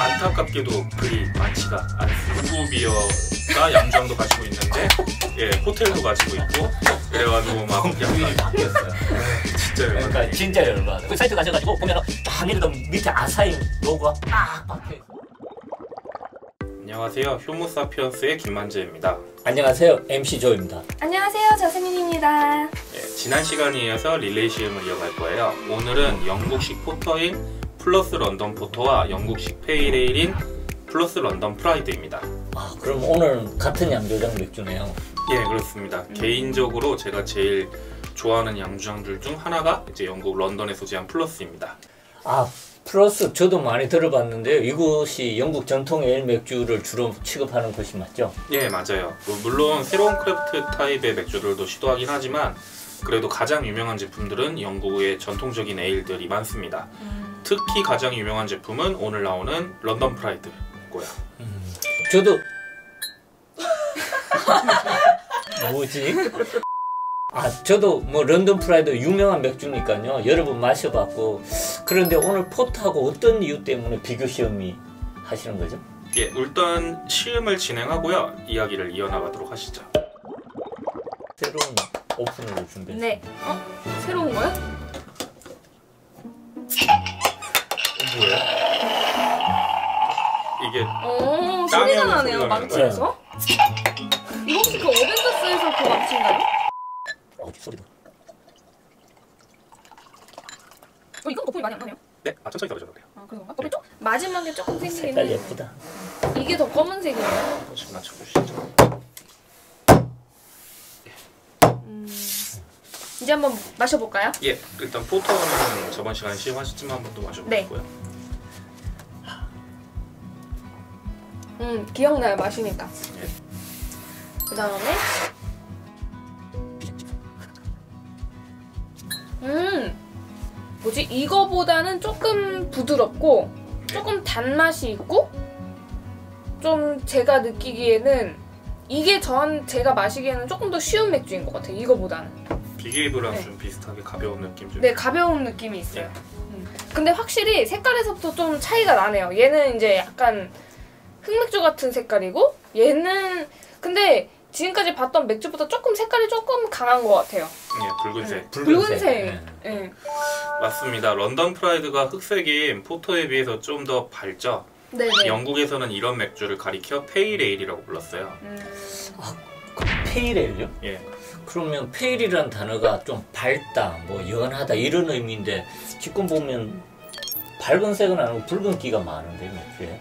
안타깝게도 그리 많지가 않습니다. 중고 비어가 양주장도 가지고 있는데 예 호텔도 가지고 있고 그래가지고 막 공주인이 약간 바뀌었어요. 진짜 그러니까 열받네. 진짜 열받아. 그 사이트 가셔가지고 보면은 딱 예를 들어 밑에 아사히 로고가 딱 박혀 있어. 안녕하세요 효모사피언스의 김만재입니다. 안녕하세요 MC 조입니다. 안녕하세요, 자스민입니다. 예, 지난 시간에 이어서 릴레이 시음을 이어갈 거예요. 오늘은 영국식 포터인 플러스 런던 포터와 영국식 페이레일인 풀러스 런던 프라이드입니다. 아 그럼 오늘 같은 양조장 맥주네요. 예, 그렇습니다. 개인적으로 제가 제일 좋아하는 양조장들 중 하나가 이제 영국 런던에 소재한 풀러스입니다. 아 풀러스 저도 많이 들어봤는데요. 이곳이 영국 전통 에일 맥주를 주로 취급하는 곳이 맞죠? 예, 맞아요. 뭐 물론 새로운 craft 타입의 맥주들도 시도하긴 하지만 그래도 가장 유명한 제품들은 영국의 전통적인 에일들이 많습니다. 특히 가장 유명한 제품은 오늘 나오는 런던 프라이드고요. 저도 뭐지? 아 저도 뭐 런던 프라이드 유명한 맥주니까요 여러 번 마셔봤고 그런데 오늘 포터하고 어떤 이유 때문에 비교 시음이 하시는 거죠? 예, 일단 시음을 진행하고요. 이야기를 이어나가도록 하시죠. 새로운 오픈을 준비했어요. 네. 어? 새로운 거요? 이게 어, 땀이 소리가 나네요, 소리가 망치에서. 이거 혹시 그 어벤져스에서 그 망치인가요? 어, 소리도. 어, 이건 거품이 많이 안 나네요. 네, 아, 천천히 떨어져도 돼요. 아, 그런가? 거품이 좀 마지막에 조금 색깔 생기는 예쁘다. 이게 더 검은색이에요. 조금씩 맞춰보시죠. 음. 이제 한번 마셔볼까요? 예, 일단 포터는 저번 시간에 시음하셨지만 한번 또 마셔보고요. 음, 기억나요, 마시니까. 예. 그 다음에 음 뭐지 이거보다는 조금 부드럽고 조금 단맛이 있고 좀 제가 느끼기에는 이게 전 제가 마시기에는 조금 더 쉬운 맥주인 것 같아요 이거보다는 비게이브랑 네. 좀 비슷하게 가벼운 느낌 좀. 네 가벼운 느낌이 있어요 음. 근데 확실히 색깔에서부터 좀 차이가 나네요 얘는 이제 약간 흑맥주 같은 색깔이고 얘는 근데 지금까지 봤던 맥주보다 조금 색깔이 조금 강한 것 같아요 예, 붉은색. 붉은색. 네. 예. 맞습니다. 런던 프라이드가 흑색인 포터에 비해서 좀 더 밝죠. 네네. 영국에서는 이런 맥주를 가리켜 pale ale이라고 불렀어요. 음. 그 pale ale요? 예, 그러면 pale이라는 단어가 좀 밝다, 뭐 연하다 이런 의미인데 지금 보면 밝은 색은 아니고 붉은 기가 많은데 맥주에.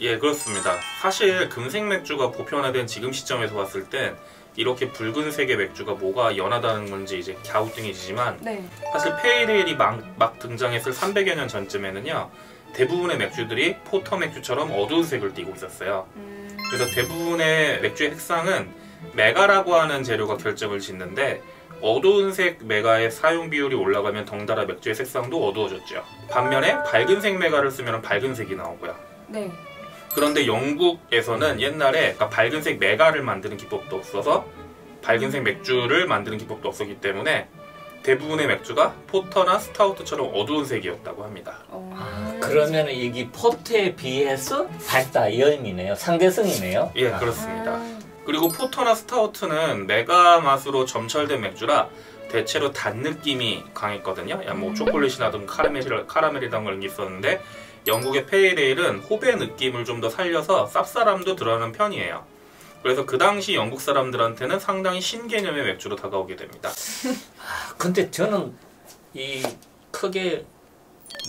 예 그렇습니다. 사실 금색 맥주가 보편화된 지금 시점에서 봤을 땐 이렇게 붉은색의 맥주가 뭐가 연하다는 건지 이제 갸우뚱해지지만 네. 사실 pale ale이 막, 막 등장했을 300여 년 전쯤에는요 대부분의 맥주들이 포터 맥주처럼 어두운 색을 띠고 있었어요. 음. 그래서 대부분의 맥주의 색상은 맥아라고 하는 재료가 결정을 짓는데 어두운 색 맥아의 사용 비율이 올라가면 덩달아 맥주의 색상도 어두워졌죠. 반면에 밝은 색 맥아를 쓰면 밝은 색이 나오고요. 네. 그런데 영국에서는 옛날에 그러니까 밝은색 맥아를 만드는 기법도 없어서 밝은색 맥주를 만드는 기법도 없었기 때문에 대부분의 맥주가 포터나 스타우트처럼 어두운 색이었다고 합니다. 어. 아, 그러면 이게 포터에 비해서 밝다 이 의미네요. 상대성이네요. 예, 아, 그렇습니다. 아. 그리고 포터나 스타우트는 맥아 맛으로 점철된 맥주라 대체로 단 느낌이 강했거든요. 야, 뭐 음. 초콜릿이라든 카라멜, 카라멜이라는 걸 있었는데 영국의 pale ale은 홉의 느낌을 좀 더 살려서 쌉싸름함도 들어가는 편이에요. 그래서 그 당시 영국 사람들한테는 상당히 신개념의 맥주로 다가오게 됩니다. 근데 저는 이 크게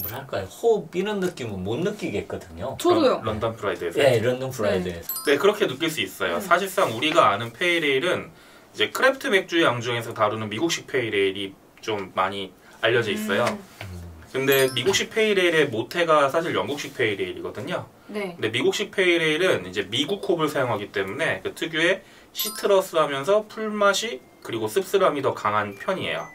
뭐랄까요 홉 이런 느낌은 못 느끼겠거든요. 저도요. 런- 런던 프라이드에서. 예, 런던 프라이드에서. 네, 그렇게 느낄 수 있어요. 음. 사실상 우리가 아는 pale ale은 이제 craft 맥주 양조장에서 다루는 미국식 pale ale이 좀 많이 알려져 있어요. 음. 근데 미국식 pale ale의 모태가 사실 영국식 pale ale이거든요. 네. 근데 미국식 pale ale은 이제 미국 홉을 사용하기 때문에 그 특유의 시트러스하면서 풀맛이 그리고 씁쓸함이 더 강한 편이에요.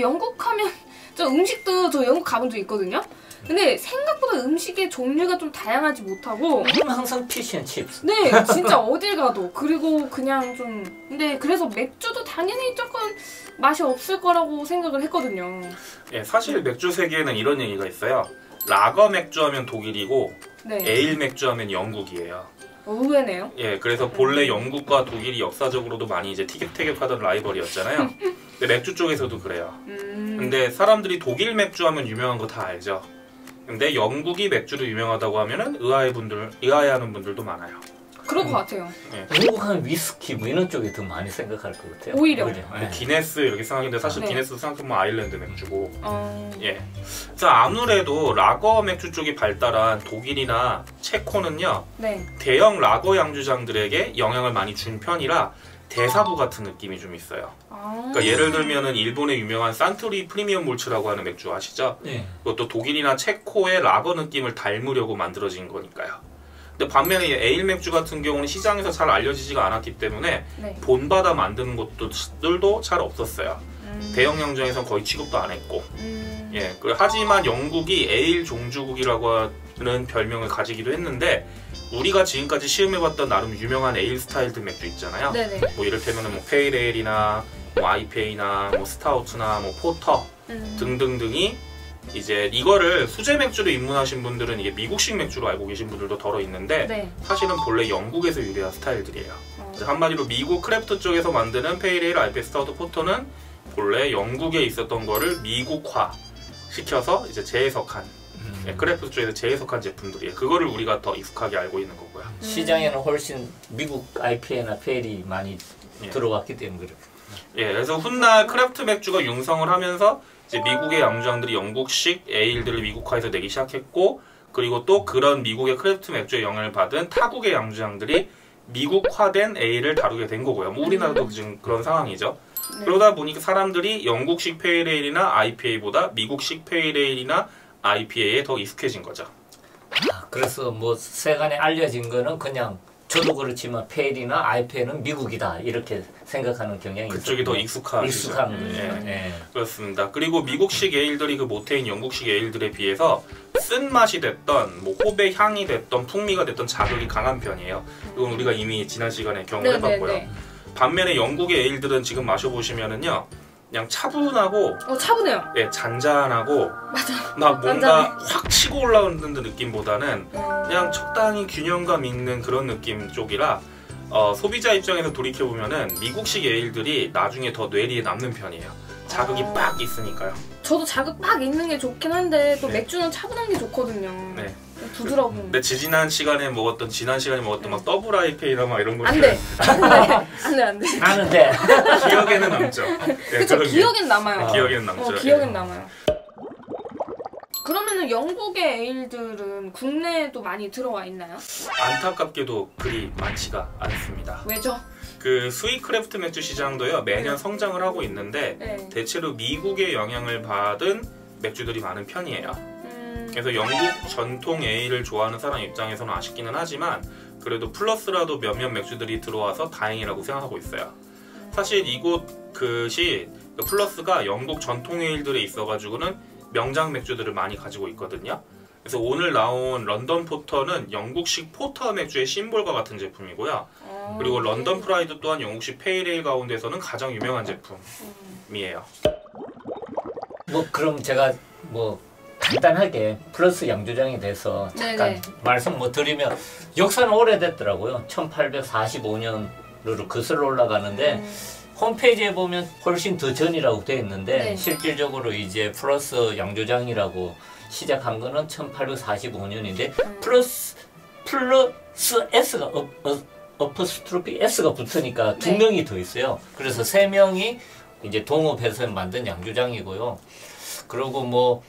영국 하면 저 음식도 저 영국 가본 적 있거든요. 근데 생각보다 음식의 종류가 좀 다양하지 못하고 항상 피쉬앤칩스. 네 진짜 어딜 가도 그리고 그냥 좀 근데 그래서 맥주도 당연히 조금 맛이 없을 거라고 생각을 했거든요. 예, 사실 맥주 세계에는 이런 얘기가 있어요. 라거 맥주 하면 독일이고 네. 에일 맥주 하면 영국이에요. 의외네요. 예, 그래서 본래 영국과 독일이 역사적으로도 많이 이제 티격태격하던 라이벌이었잖아요. 근데 맥주 쪽에서도 그래요. 음. 근데 사람들이 독일 맥주 하면 유명한 거 다 알죠. 근데 영국이 맥주로 유명하다고 하면은 의아해 분들, 의아해하는 분들도 많아요. 그럴 것 같아요. 영국하면 위스키 뭐 이런 쪽에 더 많이 생각할 것 같아요. 오히려. 예. 기네스 이렇게 생각하는데 사실 네. 기네스 생각하면 아일랜드 맥주고 어... 예. 그래서 아무래도 라거 맥주 쪽이 발달한 독일이나 체코는요 네. 대형 라거 양주장들에게 영향을 많이 준 편이라 대사부 같은 느낌이 좀 있어요. 아... 그러니까 예를 들면은 일본의 유명한 산토리 프리미엄 몰츠라고 하는 맥주 아시죠? 예. 그것도 독일이나 체코의 라거 느낌을 닮으려고 만들어진 거니까요. 근데 반면에 이 에일 맥주 같은 경우는 시장에서 잘 알려지지가 않았기 때문에 네. 본받아 만드는 곳들도 잘 없었어요. 음... 대형 양조에선 거의 취급도 안 했고. 음... 예. 그- 하지만 영국이 에일 종주국이라고 하는 별명을 가지기도 했는데 우리가 지금까지 시음해봤던 나름 유명한 에일 스타일드 맥주 있잖아요. 네네. 뭐 이를테면 뭐 pale ale이나 뭐 IPA나 뭐 스타우트나 뭐 포터 음... 등등등이 이제 이거를 수제 맥주로 입문하신 분들은 이게 미국식 맥주로 알고 계신 분들도 더러 있는데 네. 사실은 본래 영국에서 유래한 스타일들이에요. 어... 한마디로 미국 craft 쪽에서 만드는 pale ale IPA 스타우트 포터는 본래 영국에 있었던 거를 미국화 시켜서 이제 재해석한 음. 예, craft 쪽에서 재해석한 제품들이에요. 그거를 우리가 더 익숙하게 알고 있는 거고요. 시장에는 훨씬 미국 IPA나 pale이 많이 예. 들어왔기 때문에 그렇고. 예, 그래서 훗날 craft 맥주가 융성을 하면서 이제 미국의 양조장들이 영국식 에일들을 미국화해서 내기 시작했고 그리고 또 그런 미국의 craft 맥주의 영향을 받은 타국의 양조장들이 미국화된 에일을 다루게 된 거고요. 뭐 우리나라도 지금 그런 상황이죠. 네. 그러다 보니까 사람들이 영국식 pale ale이나 IPA보다 미국식 pale ale이나 IPA에 더 익숙해진 거죠. 아, 그래서 뭐 세간에 알려진 거는 그냥 저도 그렇지만 pale이나 IPA는 미국이다 이렇게 생각하는 경향이 그쪽이 더. 익숙한 음. 거죠. 예. 예. 그렇습니다. 그리고 미국식 에일들이 그 모태인 영국식 에일들에 비해서 쓴 맛이 됐던 뭐 홉의 향이 됐던 풍미가 됐던 자극이 강한 편이에요. 이건 우리가 이미 지난 시간에 경험해봤고요. 네네네. 반면에 영국의 에일들은 지금 마셔보시면은요, 그냥 차분하고 어 차분해요. 예, 잔잔하고 맞아. 막 뭔가 확 치고 올라오는 느낌보다는 음... 그냥 적당히 균형감 있는 그런 느낌 쪽이라 어, 소비자 입장에서 돌이켜 보면은 미국식 에일들이 나중에 더 뇌리에 남는 편이에요. 자극이 아. 빡 있으니까요. 저도 자극 빡 있는 게 좋긴 한데 또 네. 맥주는 차분한 게 좋거든요. 네. 부드러운. 근데 지난 시간에 먹었던 지난 시간에 먹었던 막 더블 IPA나 막 이런 안 것들 돼. 안 돼. 안 돼. 안 돼. 나는데 기억에는 남죠. 네, 그쵸. 기억엔 남아요. 네, 기억에는 남죠. 어, 기억엔 남아요. 그러면은 영국의 ale들은 국내에도 많이 들어와 있나요? 안타깝게도 그리 많지가 않습니다. 왜죠? 그 수제 craft 맥주 시장도요 매년 성장을 하고 있는데 네. 대체로 미국의 영향을 받은 맥주들이 많은 편이에요. 음, 그래서 영국 전통 ale을 좋아하는 사람 입장에서는 아쉽기는 하지만 그래도 풀러스라도 몇몇 맥주들이 들어와서 다행이라고 생각하고 있어요. 사실 이곳 그시 그 풀러스가 영국 전통 ale들에 있어가지고는 명장 맥주들을 많이 가지고 있거든요. 그래서 오늘 나온 런던 포터는 영국식 porter 맥주의 심볼과 같은 제품이고요. 어, 그리고 런던 프라이드 또한 영국식 pale ale 가운데서는 가장 유명한 제품이에요. 뭐 그럼 제가 뭐 간단하게 플러스 양조장에 대해서 잠깐 네네. 말씀 뭐 드리면 역사는 오래됐더라고요. 1845년으로 거슬러 올라가는데 음, 홈페이지에 보면 훨씬 더 전이라고 되어 있는데 네. 실질적으로 이제 플러스 양조장이라고 시작한 거는 1845년인데 음. 플러스 플러스 S가 어, 어, 어퍼스트로피 S가 붙으니까 두 네. 명이 더 있어요. 그래서 세 명이 이제 동업해서 만든 양조장이고요. 그리고 뭐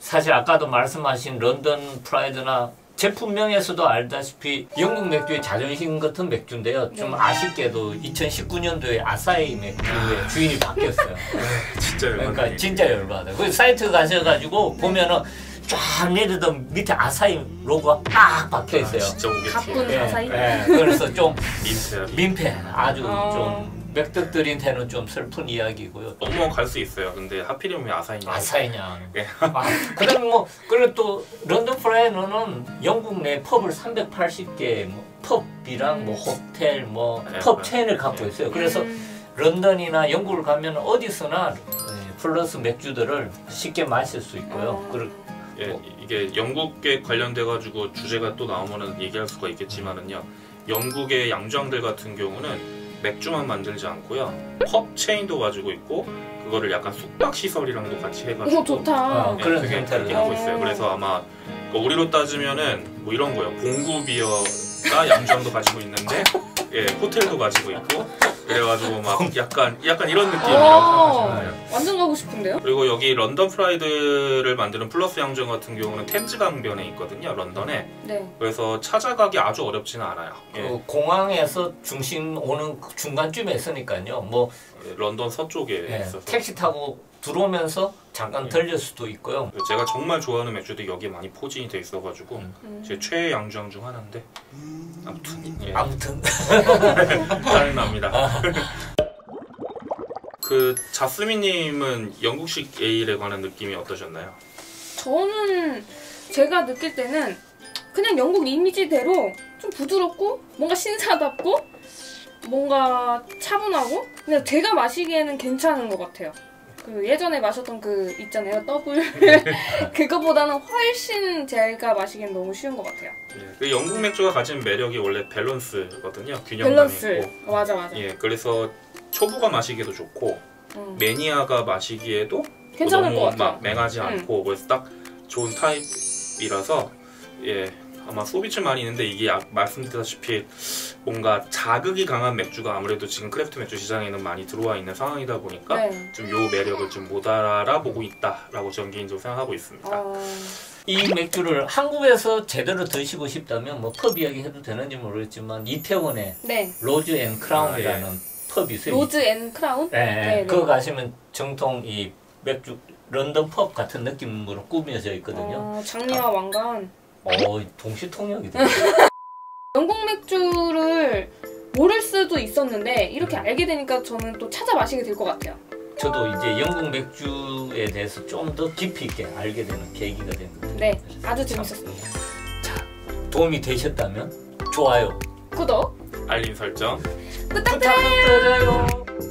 사실 아까도 말씀하신 런던 프라이드나 제품명에서도 알다시피 영국 맥주의 자존심 같은 맥주인데요. 좀 네. 아쉽게도 2019년도에 아사히 맥주의 주인이 바뀌었어요. 진짜 그러니까 열받네. 진짜 열받아. 그 사이트 가셔가지고 보면은 쫙 내리던 밑에 아사히 로고가 딱 박혀 아, 있어요. 진짜 오게 가쁜 티 예. 아사히? 그래서 좀 민폐야. 민폐, 아주 어. 좀 맥덕들한테는 좀 슬픈 이야기고요. 너무 갈수 있어요. 근데 하필이면 왜 아사히냐. 아사히냐. 예. 아, 그다음 뭐 그리고 또 런던 프라이드는 영국 내 pub을 380개 뭐 pub이랑 뭐 호텔 뭐 네, 펍 네. 체인을 갖고 있어요. 그래서 음, 런던이나 영국을 가면 어디서나 예, 풀러스 맥주들을 쉽게 마실 수 있고요. 어. 그리고 예, 뭐. 이게 영국에 관련돼 가지고 주제가 또 나오면은 얘기할 수가 있겠지만은요. 영국의 양조장들 같은 경우는 맥주만 만들지 않고요. 펍 체인도 가지고 있고 그거를 약간 숙박 시설이랑도 같이 해가지고 오 좋다. 어, 예, 그런 되게 그렇게 하고 있어요. 어. 그래서 아마 그 우리로 따지면은 뭐 이런 거요. 봉구 비어가 양조장도 가지고 있는데 예, 호텔도 가지고 있고 그래가지고 막 약간 약간 이런 느낌이라고 어. 생각하시면 돼요. 완전 가고 싶은데요? 그리고 여기 런던 프라이드를 만드는 풀러스 양조장 같은 경우는 템즈 강변에 있거든요. 런던에. 네. 그래서 찾아가기 아주 어렵지는 않아요. 예, 그 공항에서 중심 오는 그 중간쯤에 있으니까요. 뭐 예, 런던 서쪽에 예, 있어서 택시 타고 들어오면서 잠깐 예. 들릴 수도 있고요. 제가 정말 좋아하는 맥주들이 여기에 많이 포진이 돼 있어가지고 음. 제 최애 양주왕 중 하나인데 아무튼 예, 아무튼 짜증납니다. 그 자스민님은 영국식 에일에 관한 느낌이 어떠셨나요? 저는 제가 느낄 때는 그냥 영국 이미지대로 좀 부드럽고 뭔가 신사답고 뭔가 차분하고 근데 제가 마시기에는 괜찮은 것 같아요. 그 예전에 마셨던 그 있잖아요 더블 그거보다는 훨씬 제가 마시기엔 너무 쉬운 것 같아요. 예, 그 영국 맥주가 가진 매력이 원래 밸런스거든요. 균형감이 밸런스 있고. 맞아 맞아. 예, 그래서 초보가 마시기에도 좋고 음. 매니아가 마시기에도 괜찮을 너무 것 같아. 막 맹하지 음. 않고 그래서 딱 좋은 타입이라서 예 아마 소비층 많이 있는데 이게 아- 말씀드렸다시피 뭔가 자극이 강한 맥주가 아무래도 지금 craft 맥주 시장에는 많이 들어와 있는 상황이다 보니까 네. 좀요 매력을 좀 못 알아보고 있다라고 저는 개인적으로 생각하고 있습니다. 어, 이 맥주를 한국에서 제대로 드시고 싶다면 뭐 펍 이야기 해도 되는지 모르겠지만 이태원에 네. 로즈 앤 크라운이라는 아, pub이 있어요. 로즈 앤 크라운? 네, 네, 네. 그거 가시면 정통 이 맥주 런던 펍 같은 느낌으로 꾸며져 있거든요. 어, 장미와 왕관. 어, 동시통역이 돼. 영국 맥주를 모를 수도 있었는데 이렇게 알게 되니까 저는 또 찾아 마시게 될 것 같아요. 저도 이제 영국 맥주에 대해서 좀 더 깊이 있게 알게 되는 계기가 된 것 같아요. 네, 아주 재밌었습니다. 도움이 되셨다면 좋아요, 구독 알림 설정 부탁드려요. 부탁드려요.